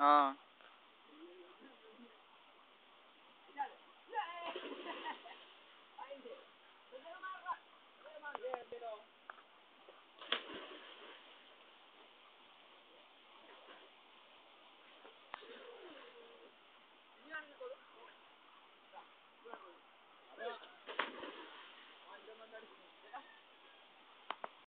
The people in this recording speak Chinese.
啊。